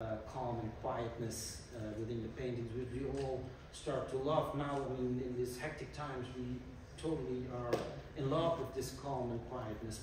uh, calm and quietness uh, within the paintings, which we all start to love now. I mean, in these hectic times, we totally are in love with this calm and quietness.